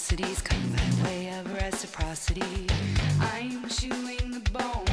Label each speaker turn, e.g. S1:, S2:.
S1: atrocities come by way of reciprocity. I'm chewing the bone